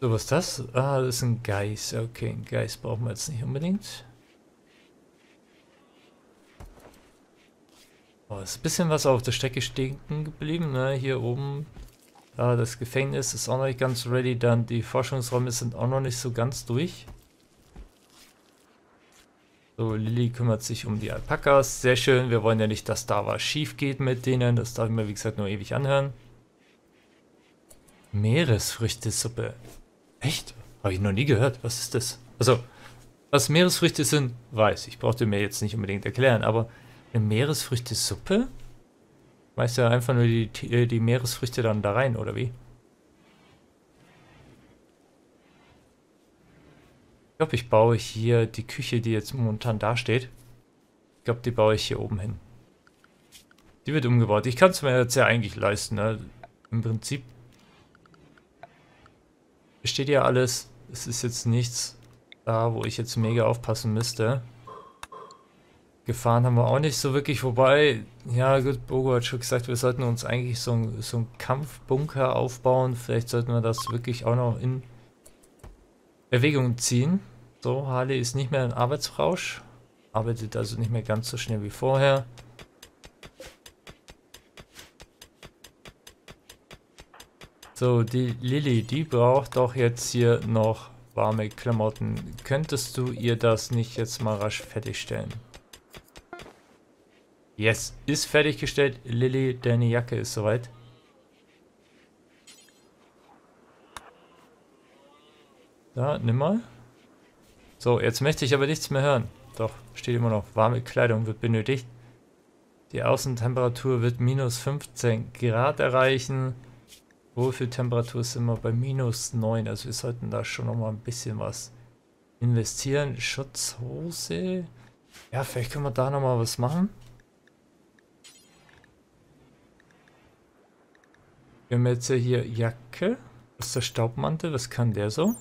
So, was ist das? Ah, das ist ein Geist. Okay, ein Geist brauchen wir jetzt nicht unbedingt. Oh, ist ein bisschen was auf der Strecke stehen geblieben, ne? Hier oben. Ja, das Gefängnis ist auch noch nicht ganz ready. Dann die Forschungsräume sind auch noch nicht so ganz durch. So, Lilly kümmert sich um die Alpakas. Sehr schön. Wir wollen ja nicht, dass da was schief geht mit denen. Das darf ich mir, wie gesagt, nur ewig anhören. Meeresfrüchtesuppe. Echt? Habe ich noch nie gehört. Was ist das? Also, was Meeresfrüchte sind, weiß ich. Brauchte mir jetzt nicht unbedingt erklären, aber eine Meeresfrüchtesuppe? Weißt ja einfach nur die, äh, die Meeresfrüchte dann da rein, oder wie? Ich glaube, ich baue hier die Küche, die jetzt momentan da steht. Ich glaube, die baue ich hier oben hin. Die wird umgebaut. Ich kann es mir jetzt ja eigentlich leisten. Ne? Im Prinzip steht ja alles. Es ist jetzt nichts da, wo ich jetzt mega aufpassen müsste. Gefahren haben wir auch nicht so wirklich, wobei, ja gut, Bogo hat schon gesagt, wir sollten uns eigentlich so, so einen Kampfbunker aufbauen. Vielleicht sollten wir das wirklich auch noch in Erwägung ziehen. So, Harley ist nicht mehr ein Arbeitsrausch, arbeitet also nicht mehr ganz so schnell wie vorher. So, die Lilly, die braucht doch jetzt hier noch warme Klamotten. Könntest du ihr das nicht jetzt mal rasch fertigstellen? Yes, ist fertiggestellt. Lilly, deine Jacke ist soweit. Da, nimm mal. So, jetzt möchte ich aber nichts mehr hören. Doch, steht immer noch. Warme Kleidung wird benötigt. Die Außentemperatur wird minus 15 Grad erreichen. Wohlfühltemperatur sind wir bei minus 9. Also wir sollten da schon noch mal ein bisschen was investieren. Schutzhose. Ja, vielleicht können wir da noch mal was machen. Wir haben jetzt hier Jacke. Was ist der Staubmantel? Was kann der so?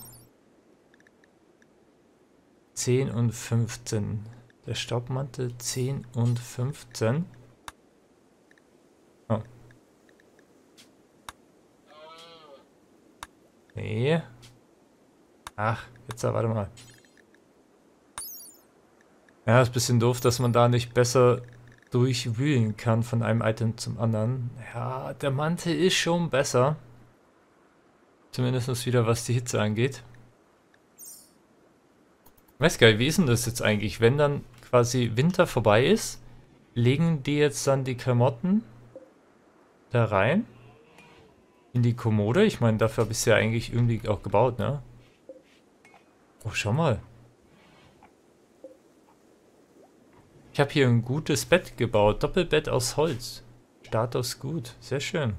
10 und 15. Der Staubmantel 10 und 15. Nee. Ach, jetzt warte mal. Ja, ist ein bisschen doof, dass man da nicht besser durchwühlen kann von einem Item zum anderen. Ja, der Mantel ist schon besser. Zumindest wieder was die Hitze angeht. Weiß gar nicht, wie ist denn das jetzt eigentlich? Wenn dann quasi Winter vorbei ist, legen die jetzt dann die Klamotten da rein? In die Kommode? Ich meine, dafür habe ich es ja eigentlich irgendwie auch gebaut, ne? Oh, schau mal. Ich habe hier ein gutes Bett gebaut. Doppelbett aus Holz. Status gut. Sehr schön.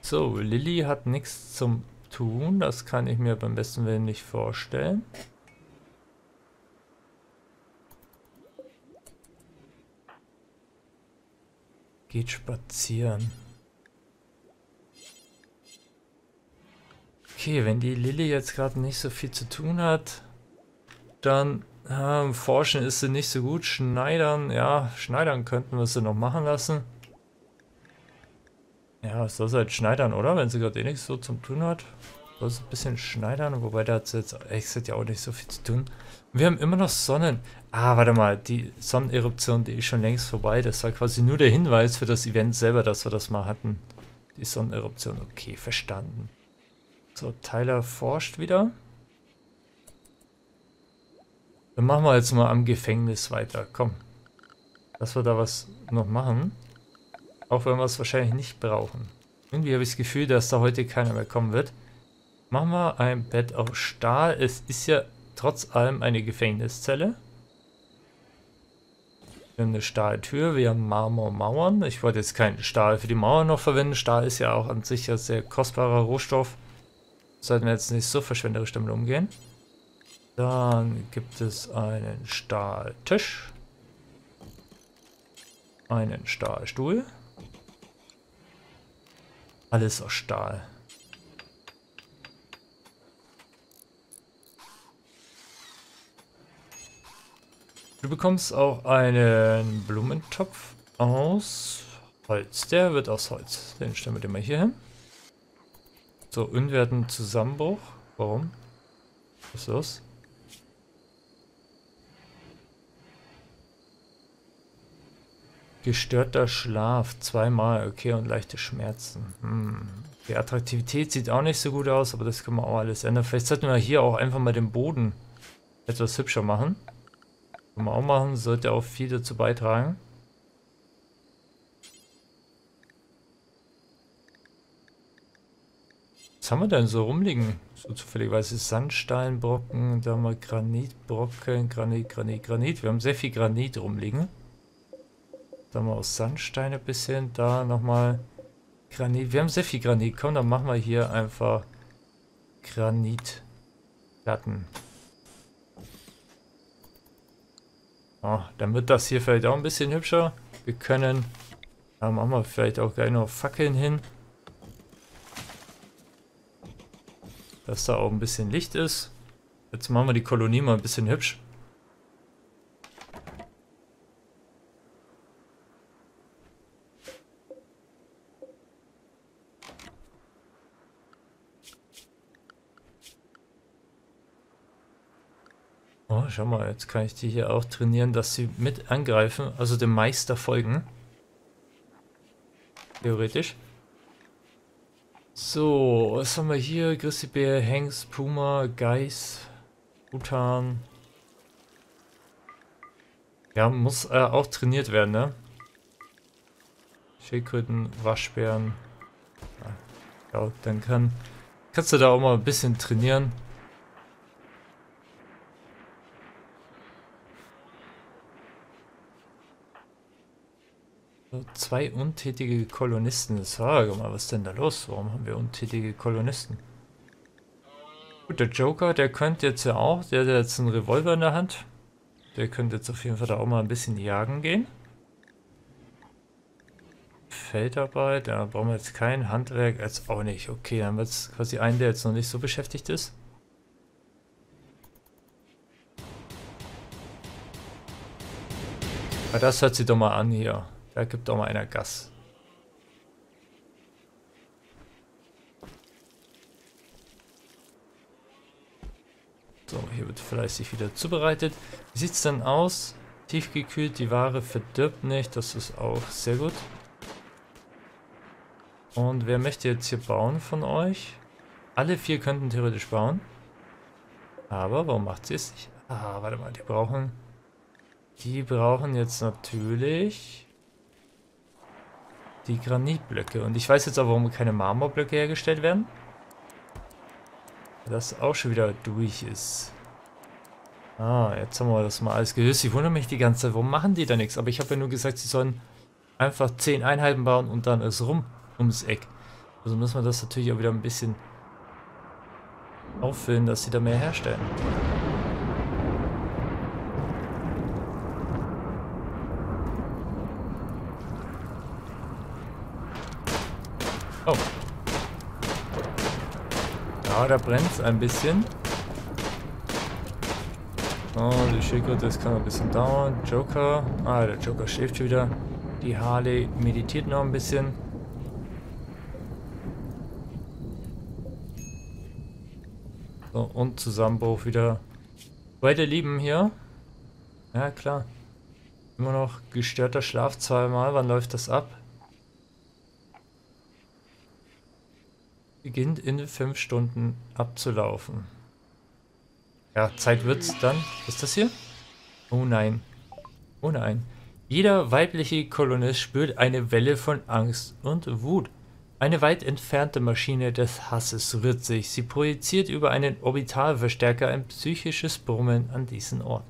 So, Lilly hat nichts zum tun. Das kann ich mir beim besten Willen nicht vorstellen. Geht spazieren. Okay, wenn die Lilly jetzt gerade nicht so viel zu tun hat, dann ja, Forschen ist sie nicht so gut. Schneidern, ja, Schneidern könnten wir sie noch machen lassen. Ja, was soll sie halt schneidern, oder? Wenn sie gerade eh nichts so zum tun hat. Soll sie ein bisschen schneidern, wobei da hat sie jetzt echt ja auch nicht so viel zu tun. Wir haben immer noch Sonnen. Ah, warte mal, die Sonneneruption, die ist schon längst vorbei. Das war quasi nur der Hinweis für das Event selber, dass wir das mal hatten. Die Sonneneruption, okay, verstanden. So, Tyler forscht wieder. Dann machen wir jetzt mal am Gefängnis weiter. Komm. Dass wir da was noch machen. Auch wenn wir es wahrscheinlich nicht brauchen. Irgendwie habe ich das Gefühl, dass da heute keiner mehr kommen wird. Machen wir ein Bett aus Stahl. Es ist ja trotz allem eine Gefängniszelle. Wir haben eine Stahltür, wir haben Marmormauern. Ich wollte jetzt keinen Stahl für die Mauer noch verwenden. Stahl ist ja auch an sich ein sehr kostbarer Rohstoff. Sollten wir jetzt nicht so verschwenderisch damit umgehen. Dann gibt es einen Stahltisch. Einen Stahlstuhl. Alles aus Stahl. Du bekommst auch einen Blumentopf aus Holz. Der wird aus Holz. Den stellen wir dir mal hier hin. So, unwerten Zusammenbruch. Warum? Was ist los? Gestörter Schlaf, zweimal, okay, und leichte Schmerzen. Hm. Die Attraktivität sieht auch nicht so gut aus, aber das können wir auch alles ändern. Vielleicht sollten wir hier auch einfach mal den Boden etwas hübscher machen. Können wir auch machen, sollte auch viel dazu beitragen. Was haben wir denn so rumliegen? So zufälligerweise Sandsteinbrocken, da wir Granitbrocken, Granit, Granit, Granit. Wir haben sehr viel Granit rumliegen. Da haben wir aus Sandstein ein bisschen. Da nochmal Granit. Wir haben sehr viel Granit. Komm, dann machen wir hier einfach Granitplatten. Oh, dann wird das hier vielleicht auch ein bisschen hübscher. Wir können, da machen wir vielleicht auch gleich noch Fackeln hin. Dass da auch ein bisschen Licht ist. Jetzt machen wir die Kolonie mal ein bisschen hübsch. Oh, schau mal, jetzt kann ich die hier auch trainieren, dass sie mit angreifen, also dem Meister folgen. Theoretisch. So, was haben wir hier? Grizzlybär, Hengst, Puma, Geiss, Bhutan. Ja, muss äh, auch trainiert werden, ne? Schildkröten, Waschbären. Ja, dann kann, kannst du da auch mal ein bisschen trainieren. Zwei untätige Kolonisten. Sag mal, was ist denn da los? Warum haben wir untätige Kolonisten? Gut, der Joker, der könnte jetzt ja auch, der hat jetzt einen Revolver in der Hand. Der könnte jetzt auf jeden Fall da auch mal ein bisschen jagen gehen. Feldarbeit, da brauchen wir jetzt kein Handwerk, als auch nicht. Okay, dann wird es quasi einen, der jetzt noch nicht so beschäftigt ist. Aber das hört sich doch mal an hier. Da gibt doch mal einer Gas. So, hier wird fleißig wieder zubereitet. Wie sieht es denn aus? Tiefgekühlt, die Ware verdirbt nicht. Das ist auch sehr gut. Und wer möchte jetzt hier bauen von euch? Alle vier könnten theoretisch bauen. Aber warum macht sie es nicht? Ah, warte mal, die brauchen... Die brauchen jetzt natürlich die Granitblöcke. Und ich weiß jetzt aber, warum keine Marmorblöcke hergestellt werden. Das auch schon wieder durch ist. Ah, jetzt haben wir das mal alles gelöst. Ich wundere mich die ganze Zeit, warum machen die da nichts? Aber ich habe ja nur gesagt, sie sollen einfach 10 Einheiten bauen und dann ist rum ums Eck. Also müssen wir das natürlich auch wieder ein bisschen auffüllen, dass sie da mehr herstellen. Da brennt es ein bisschen. Oh, die Schildkröte, das kann ein bisschen dauern. Joker. Ah, der Joker schläft wieder. Die Harley meditiert noch ein bisschen. So, und Zusammenbruch wieder. Beide lieben hier. Ja, klar. Immer noch gestörter Schlaf zweimal. Wann läuft das ab? Beginnt in fünf Stunden abzulaufen. Ja, Zeit wird's dann. Was ist das hier? Oh nein. Oh nein. Jeder weibliche Kolonist spürt eine Welle von Angst und Wut. Eine weit entfernte Maschine des Hasses rührt sich. Sie projiziert über einen Orbitalverstärker ein psychisches Brummen an diesen Ort.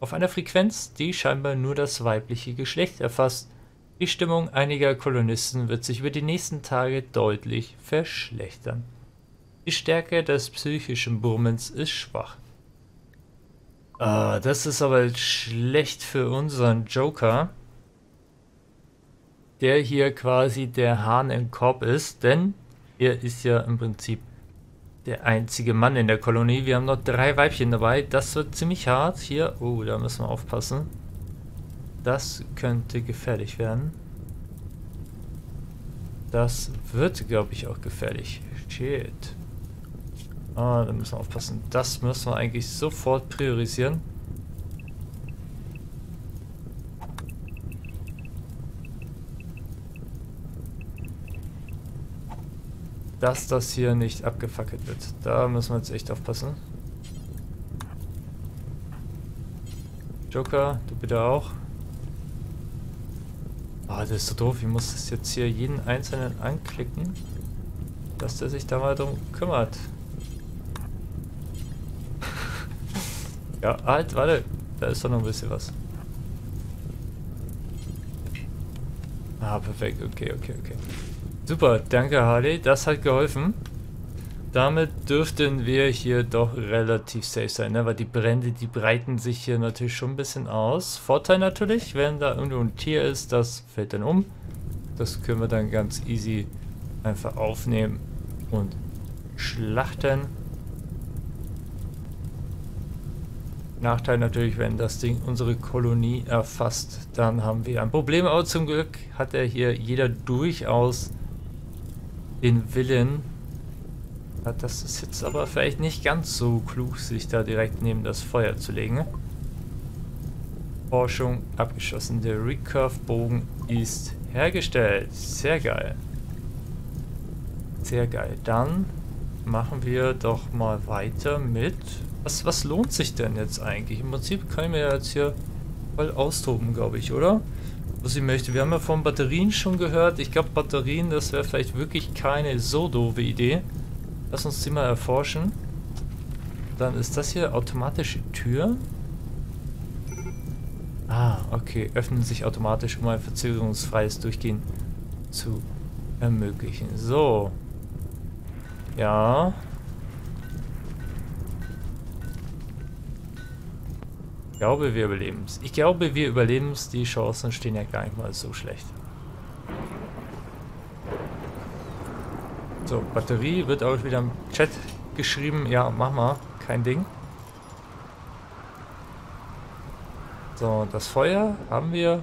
Auf einer Frequenz, die scheinbar nur das weibliche Geschlecht erfasst. Die Stimmung einiger Kolonisten wird sich über die nächsten Tage deutlich verschlechtern. Die Stärke des psychischen Brummens ist schwach. Ah, das ist aber schlecht für unseren Joker, der hier quasi der Hahn im Korb ist, denn er ist ja im Prinzip der einzige Mann in der Kolonie. Wir haben noch drei Weibchen dabei. Das wird ziemlich hart. Hier, oh, da müssen wir aufpassen. Das könnte gefährlich werden. Das wird, glaube ich, auch gefährlich. Shit. Ah, da müssen wir aufpassen. Das müssen wir eigentlich sofort priorisieren. Dass das hier nicht abgefackelt wird. Da müssen wir jetzt echt aufpassen. Joker, du bitte auch. Oh, das ist so doof. Ich muss das jetzt hier jeden einzelnen anklicken, dass der sich da mal drum kümmert. ja, halt, warte. Da ist doch noch ein bisschen was. Ah, perfekt. Okay, okay, okay. Super, danke Harley. Das hat geholfen. Damit dürften wir hier doch relativ safe sein, ne? weil die Brände, die breiten sich hier natürlich schon ein bisschen aus. Vorteil natürlich, wenn da irgendwo ein Tier ist, das fällt dann um. Das können wir dann ganz easy einfach aufnehmen und schlachten. Nachteil natürlich, wenn das Ding unsere Kolonie erfasst, dann haben wir ein Problem. Aber zum Glück hat er hier jeder durchaus den Willen, das ist jetzt aber vielleicht nicht ganz so klug, sich da direkt neben das Feuer zu legen. Forschung abgeschlossen. Der Recurve-Bogen ist hergestellt. Sehr geil. Sehr geil. Dann machen wir doch mal weiter mit... Was, was lohnt sich denn jetzt eigentlich? Im Prinzip kann ich mir jetzt hier voll austoben, glaube ich, oder? Was ich möchte. Wir haben ja von Batterien schon gehört. Ich glaube, Batterien, das wäre vielleicht wirklich keine so doofe Idee. Lass uns die mal erforschen. Dann ist das hier automatische Tür. Ah, okay. Öffnen sich automatisch, um ein verzögerungsfreies Durchgehen zu ermöglichen. So. Ja. Ich glaube, wir überleben es. Ich glaube, wir überleben es. Die Chancen stehen ja gar nicht mal so schlecht. So, Batterie wird auch wieder im Chat geschrieben. Ja, mach mal. Kein Ding. So, das Feuer haben wir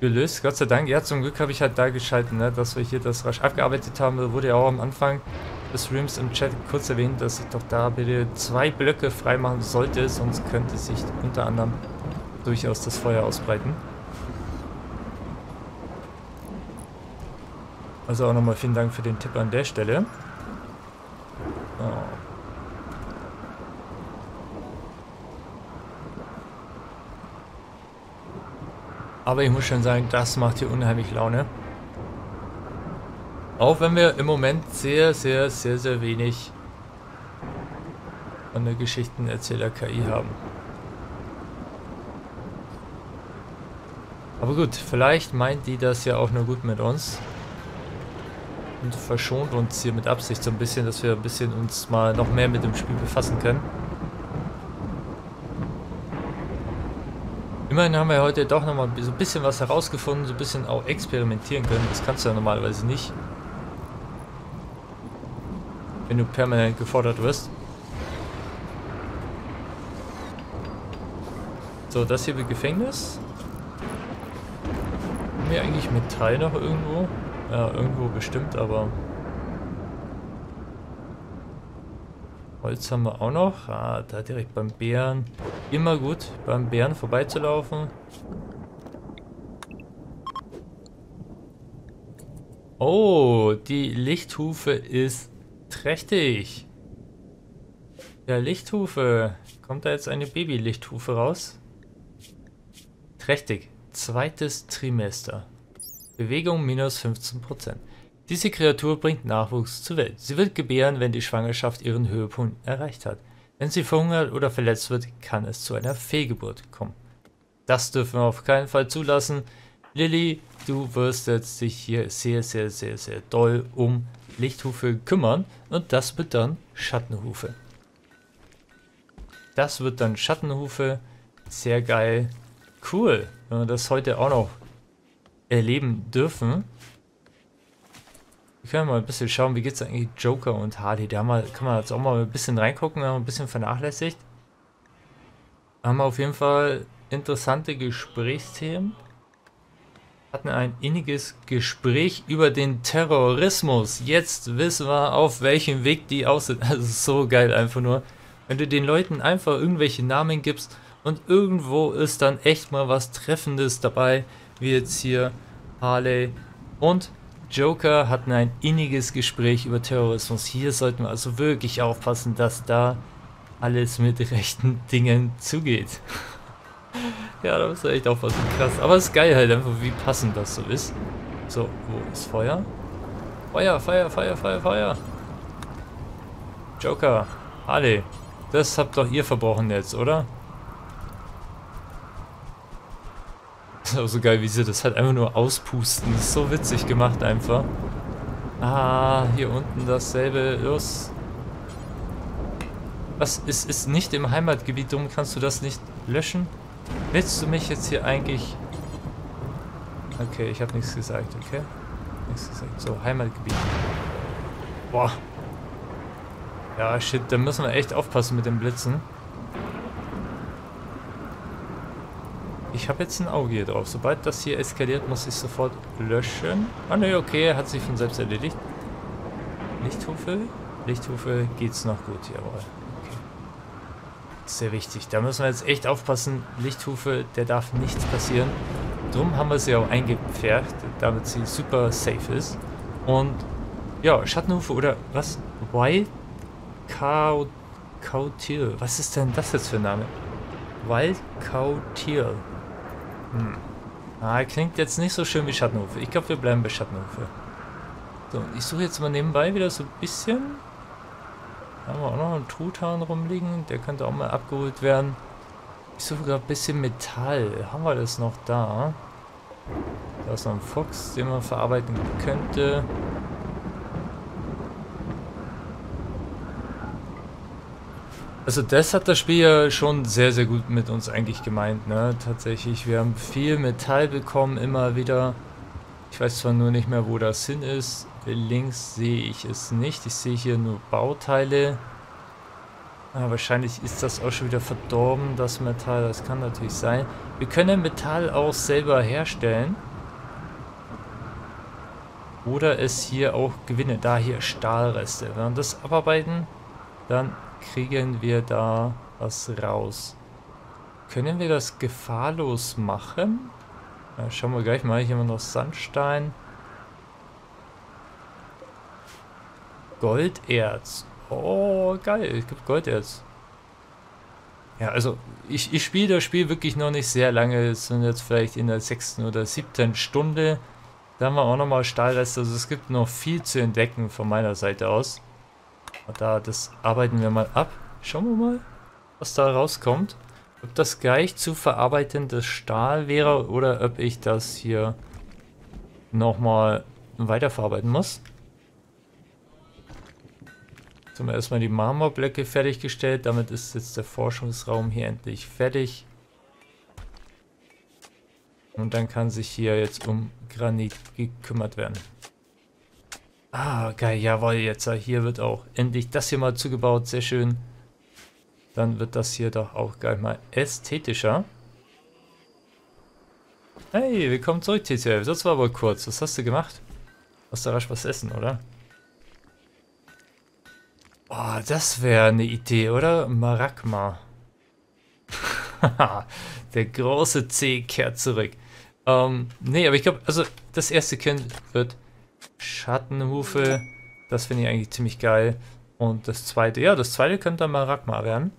gelöst. Gott sei Dank. Ja, zum Glück habe ich halt da geschalten, ne, dass wir hier das rasch abgearbeitet haben. Da wurde ja auch am Anfang des Streams im Chat kurz erwähnt, dass ich doch da bitte zwei Blöcke freimachen sollte. Sonst könnte sich unter anderem durchaus das Feuer ausbreiten. Also auch nochmal vielen Dank für den Tipp an der Stelle. So. Aber ich muss schon sagen, das macht hier unheimlich Laune. Auch wenn wir im Moment sehr, sehr, sehr, sehr wenig von der Geschichtenerzähler-KI haben. Aber gut, vielleicht meint die das ja auch nur gut mit uns verschont uns hier mit Absicht so ein bisschen, dass wir ein bisschen uns mal noch mehr mit dem Spiel befassen können. Immerhin haben wir heute doch nochmal so ein bisschen was herausgefunden, so ein bisschen auch experimentieren können. Das kannst du ja normalerweise nicht. Wenn du permanent gefordert wirst. So, das hier wird Gefängnis. Haben wir eigentlich Metall noch irgendwo? Ja, irgendwo bestimmt, aber... Holz haben wir auch noch. Ah, da direkt beim Bären. Immer gut, beim Bären vorbeizulaufen. Oh, die Lichthufe ist trächtig. Der Lichthufe. Kommt da jetzt eine Baby-Lichthufe raus? Trächtig. Zweites Trimester. Bewegung minus 15%. Diese Kreatur bringt Nachwuchs zur Welt. Sie wird gebären, wenn die Schwangerschaft ihren Höhepunkt erreicht hat. Wenn sie verhungert oder verletzt wird, kann es zu einer Fehlgeburt kommen. Das dürfen wir auf keinen Fall zulassen. Lilly, du wirst jetzt dich hier sehr, sehr, sehr, sehr doll um Lichthufe kümmern und das wird dann Schattenhufe. Das wird dann Schattenhufe. Sehr geil. Cool, wenn wir das heute auch noch erleben dürfen. Wir können mal ein bisschen schauen, wie geht es eigentlich Joker und Harley. Da mal, kann man jetzt auch mal ein bisschen reingucken, haben ein bisschen vernachlässigt. Haben auf jeden Fall interessante Gesprächsthemen. hatten ein inniges Gespräch über den Terrorismus. Jetzt wissen wir, auf welchem Weg die aus sind. Also so geil einfach nur. Wenn du den Leuten einfach irgendwelche Namen gibst und irgendwo ist dann echt mal was Treffendes dabei, wie jetzt hier Harley und Joker hatten ein inniges Gespräch über Terrorismus. Hier sollten wir also wirklich aufpassen, dass da alles mit rechten Dingen zugeht. ja, da muss er echt aufpassen. Krass. Aber es ist geil halt einfach, wie passend das so ist. So, wo ist Feuer? Feuer, Feuer, Feuer, Feuer, Feuer. Joker, Harley, das habt doch ihr verbrochen jetzt, oder? Das ist auch so geil, wie sie das halt einfach nur auspusten. Das ist so witzig gemacht einfach. Ah, hier unten dasselbe. Los. Was ist, ist nicht im Heimatgebiet? Darum kannst du das nicht löschen? Willst du mich jetzt hier eigentlich... Okay, ich habe nichts gesagt, okay? Nichts gesagt. So, Heimatgebiet. Boah. Ja, shit, da müssen wir echt aufpassen mit den Blitzen. Ich habe jetzt ein Auge hier drauf. Sobald das hier eskaliert, muss ich sofort löschen. Ah ne, okay, hat sich von selbst erledigt. Lichthufe? Lichthufe geht's noch gut, jawohl. Okay. Sehr wichtig. Da müssen wir jetzt echt aufpassen. Lichthufe, der darf nichts passieren. Drum haben wir sie auch eingepfercht, damit sie super safe ist. Und ja, Schattenhufe oder was? Wild Cow Cowtier. Was ist denn das jetzt für ein Name? Wild Cowtier. Hm. Ah, klingt jetzt nicht so schön wie Schattenhufe. Ich glaube, wir bleiben bei Schattenhufe. So, ich suche jetzt mal nebenbei wieder so ein bisschen. Da haben wir auch noch einen Truthahn rumliegen. Der könnte auch mal abgeholt werden. Ich suche gerade ein bisschen Metall. Haben wir das noch da? Da ist noch ein Fuchs, den man verarbeiten könnte. Also das hat das Spiel ja schon sehr, sehr gut mit uns eigentlich gemeint, ne? Tatsächlich, wir haben viel Metall bekommen, immer wieder. Ich weiß zwar nur nicht mehr, wo das hin ist. Links sehe ich es nicht. Ich sehe hier nur Bauteile. Ah, wahrscheinlich ist das auch schon wieder verdorben, das Metall. Das kann natürlich sein. Wir können Metall auch selber herstellen. Oder es hier auch gewinnen. Da hier Stahlreste. Wenn wir das abarbeiten, dann kriegen wir da was raus. Können wir das gefahrlos machen? Ja, schauen wir gleich mal. Hier haben wir noch Sandstein. Golderz. Oh, geil. Es gibt Golderz. Ja, also ich, ich spiele das Spiel wirklich noch nicht sehr lange. Es sind jetzt vielleicht in der sechsten oder siebten Stunde. Da haben wir auch nochmal Stahlreste. Also es gibt noch viel zu entdecken von meiner Seite aus. Da, das arbeiten wir mal ab. Schauen wir mal, was da rauskommt. Ob das gleich zu verarbeitendes Stahl wäre oder ob ich das hier nochmal weiterverarbeiten muss. Jetzt haben wir erstmal die Marmorblöcke fertiggestellt. Damit ist jetzt der Forschungsraum hier endlich fertig. Und dann kann sich hier jetzt um Granit gekümmert werden. Ah, geil, jawohl, jetzt hier wird auch endlich das hier mal zugebaut, sehr schön. Dann wird das hier doch auch gleich mal ästhetischer. Hey, willkommen zurück, TTF. Das war wohl kurz. Was hast du gemacht? Hast du rasch was essen, oder? Oh, das wäre eine Idee, oder? Maragma. Der große C kehrt zurück. Ähm, nee, aber ich glaube, also das erste Kind wird Schattenhufe. Das finde ich eigentlich ziemlich geil. Und das zweite, ja, das zweite könnte dann Maragma werden.